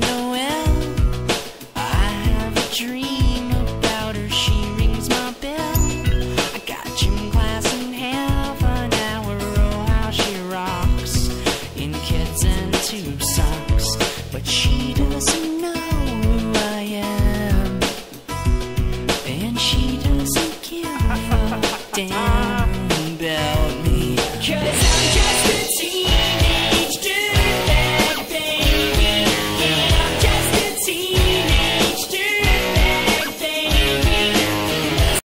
no